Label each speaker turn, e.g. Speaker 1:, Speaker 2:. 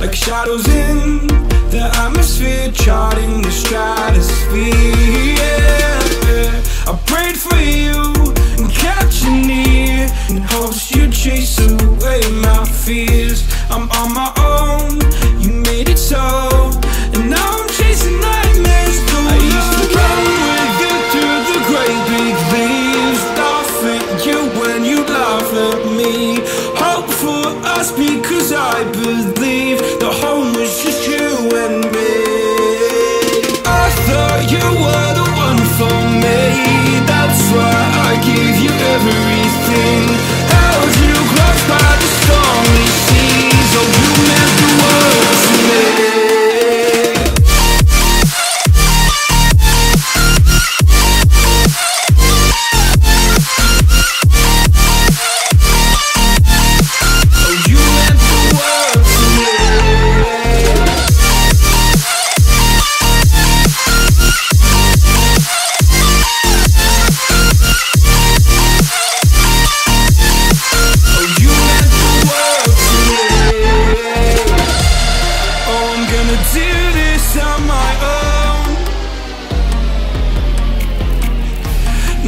Speaker 1: Like shadows in the atmosphere Charting the stratosphere yeah. I believe the whole